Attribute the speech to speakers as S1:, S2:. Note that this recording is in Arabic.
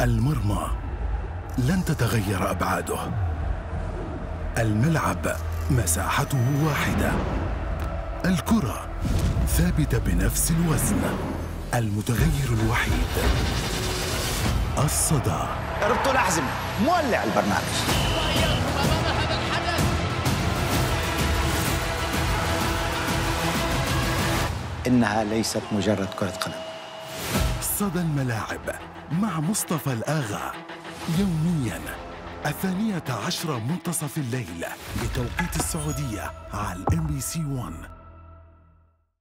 S1: المرمى. لن تتغير أبعاده. الملعب مساحته واحدة. الكرة ثابتة بنفس الوزن. المتغير الوحيد. الصدى.
S2: ربطوا الأحزمة مولع البرنامج. إنها ليست مجرد كرة قدم.
S1: صدى الملاعب مع مصطفى الآغا. يوميا الثانية عشرة منتصف الليل بتوقيت السعودية على الام بي سي 1